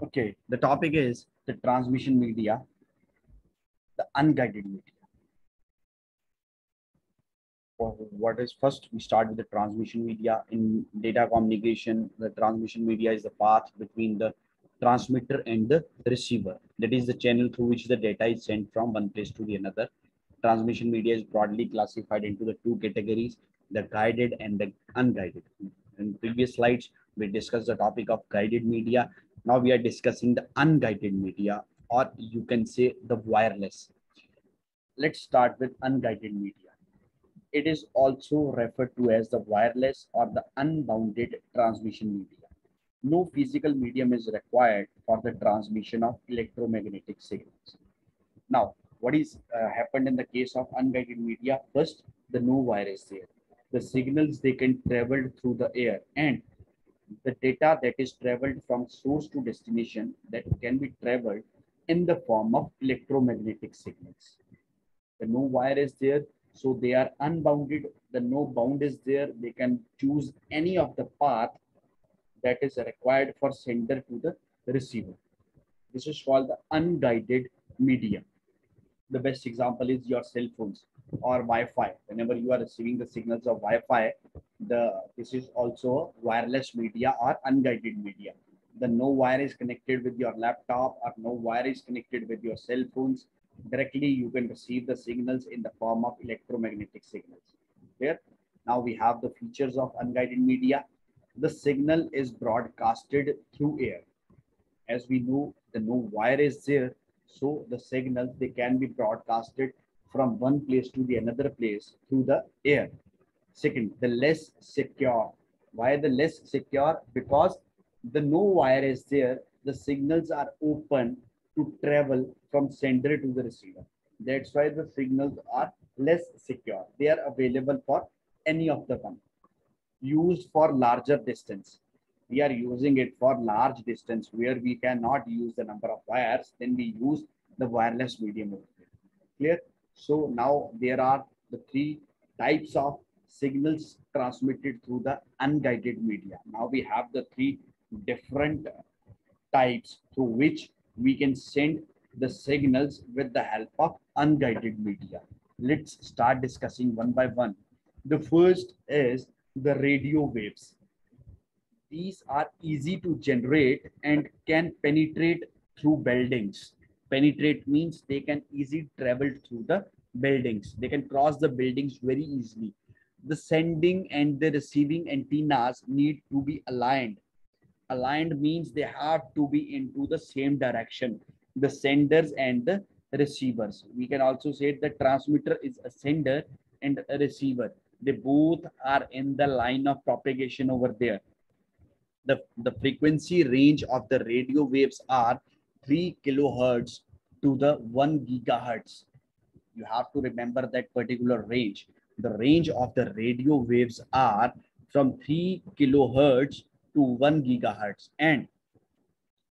Okay, the topic is the transmission media, the unguided media. Wha- What is first? We start with the transmission media. In data communication, the transmission media is the path between the transmitter and the receiver. That is the channel through which the data is sent from one place to the another. Transmission media is broadly classified into the two categories, the guided and the unguided. In previous slides, we discussed the topic of guided media now we are discussing the unguided media or you can say the wireless. Let's start with unguided media. It is also referred to as the wireless or the unbounded transmission media. No physical medium is required for the transmission of electromagnetic signals. Now what is uh, happened in the case of unguided media? First the no wire is there. The signals they can travel through the air and the data that is traveled from source to destination that can be traveled in the form of electromagnetic signals. The no wire is there, so they are unbounded. The no bound is there. They can choose any of the path that is required for sender to the receiver. This is called the unguided medium. The best example is your cell phones or Wi-Fi. Whenever you are receiving the signals of Wi-Fi, the this is also wireless media or unguided media. The no wire is connected with your laptop or no wire is connected with your cell phones. Directly, you can receive the signals in the form of electromagnetic signals. Here, now we have the features of unguided media. The signal is broadcasted through air. As we know, the no wire is there, so the signals they can be broadcasted from one place to the another place through the air. Second, the less secure. Why the less secure? Because the no wire is there, the signals are open to travel from sender to the receiver. That's why the signals are less secure. They are available for any of the one. Used for larger distance. We are using it for large distance where we cannot use the number of wires, then we use the wireless medium. Clear? So now there are the three types of signals transmitted through the unguided media. Now we have the three different types through which we can send the signals with the help of unguided media. Let's start discussing one by one. The first is the radio waves. These are easy to generate and can penetrate through buildings. Penetrate means they can easily travel through the buildings. They can cross the buildings very easily. The sending and the receiving antennas need to be aligned. Aligned means they have to be into the same direction the senders and the receivers. We can also say the transmitter is a sender and a receiver. They both are in the line of propagation over there. The the frequency range of the radio waves are 3 kilohertz to the 1 gigahertz. You have to remember that particular range the range of the radio waves are from 3 kilohertz to 1 gigahertz and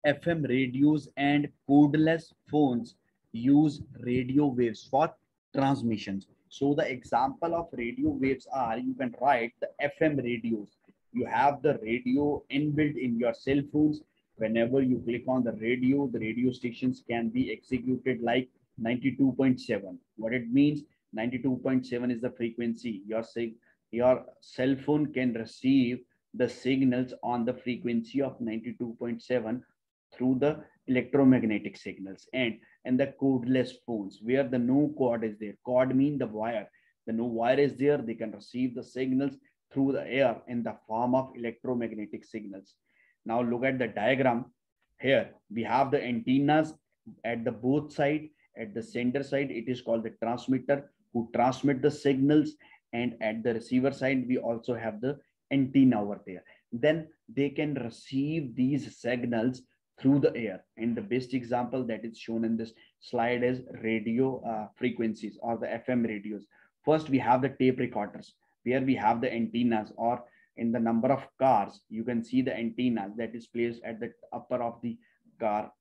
FM radios and cordless phones use radio waves for transmissions. So the example of radio waves are you can write the FM radios. You have the radio inbuilt in your cell phones. Whenever you click on the radio, the radio stations can be executed like 92.7. What it means, 92.7 is the frequency. Your, your cell phone can receive the signals on the frequency of 92.7 through the electromagnetic signals. And and the cordless phones where the no cord is there. Cord mean the wire. The no wire is there they can receive the signals through the air in the form of electromagnetic signals. Now look at the diagram. Here we have the antennas at the both side. At the center side it is called the transmitter who transmit the signals and at the receiver side we also have the antenna over there. Then they can receive these signals through the air. And the best example that is shown in this slide is radio uh, frequencies or the fm radios. First we have the tape recorders where we have the antennas or in the number of cars you can see the antennas that is placed at the upper of the car.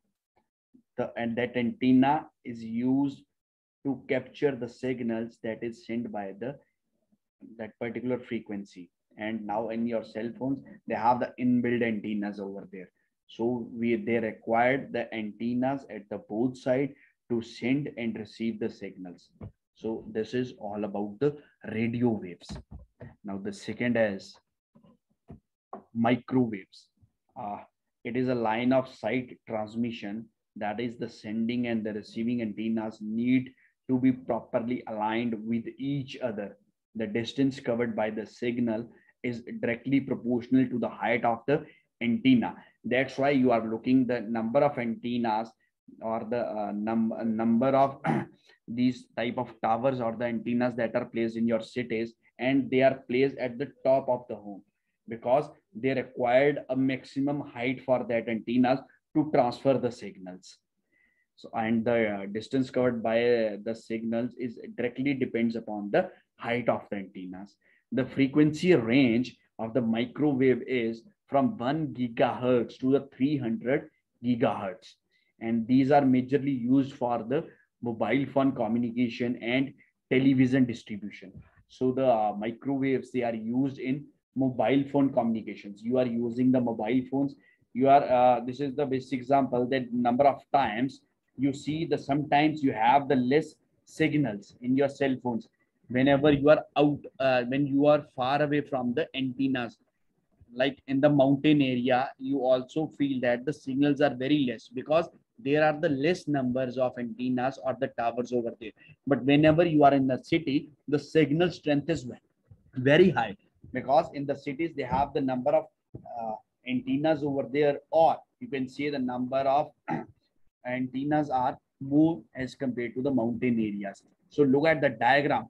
The and that antenna is used to capture the signals that is sent by the that particular frequency and now in your cell phones they have the inbuilt antennas over there So we they required the antennas at the both side to send and receive the signals. So this is all about the radio waves. Now the second is microwaves. Uh, it is a line of sight transmission that is the sending and the receiving antennas need to be properly aligned with each other. The distance covered by the signal is directly proportional to the height of the antenna. That's why you are looking the number of antennas or the uh, num number of these type of towers or the antennas that are placed in your cities and they are placed at the top of the home because they required a maximum height for that antennas to transfer the signals so and the uh, distance covered by uh, the signals is directly depends upon the height of the antennas. The frequency range of the microwave is from 1 gigahertz to the 300 gigahertz. And these are majorly used for the mobile phone communication and television distribution. So the uh, microwaves they are used in mobile phone communications. You are using the mobile phones. You are uh, this is the basic example that number of times you see the sometimes you have the less signals in your cell phones. Whenever you are out uh, when you are far away from the antennas like in the mountain area you also feel that the signals are very less because there are the less numbers of antennas or the towers over there. But whenever you are in the city the signal strength is very high because in the cities they have the number of uh, antennas over there or you can see the number of antennas are more as compared to the mountain areas so look at the diagram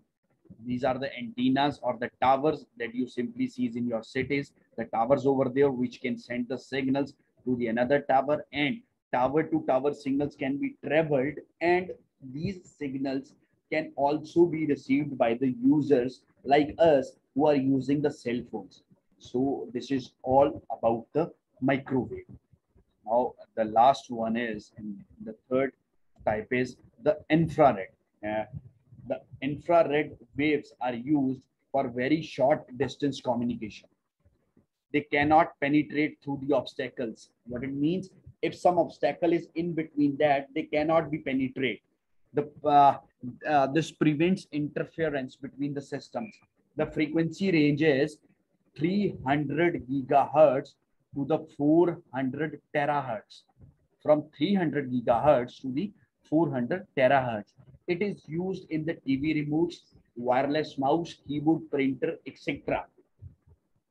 these are the antennas or the towers that you simply see in your cities the towers over there which can send the signals to the another tower and tower to tower signals can be traveled and these signals can also be received by the users like us who are using the cell phones. So this is all about the microwave. Now the last one is, and the third type is the infrared. Uh, the infrared waves are used for very short distance communication. They cannot penetrate through the obstacles. What it means, if some obstacle is in between that, they cannot be penetrate. The, uh, uh, this prevents interference between the systems. The frequency range is 300 gigahertz to the 400 terahertz. From 300 gigahertz to the 400 terahertz. It is used in the TV remotes, wireless mouse, keyboard, printer, etc.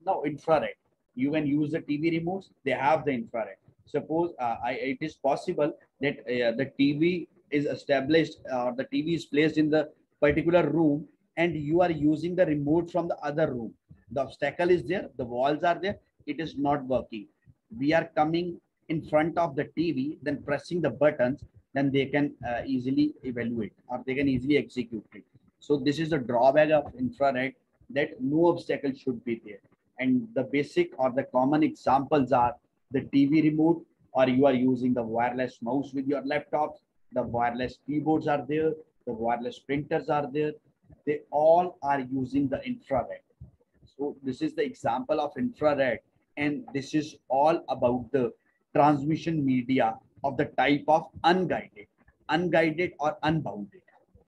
Now infrared. You can use the TV remotes. They have the infrared suppose uh, I, it is possible that uh, the TV is established or the TV is placed in the particular room and you are using the remote from the other room. The obstacle is there, the walls are there, it is not working. We are coming in front of the TV, then pressing the buttons, then they can uh, easily evaluate or they can easily execute it. So this is the drawback of infrared that no obstacle should be there. And the basic or the common examples are the TV remote or you are using the wireless mouse with your laptops, the wireless keyboards are there, the wireless printers are there. They all are using the infrared. So this is the example of infrared and this is all about the transmission media of the type of unguided, unguided or unbounded.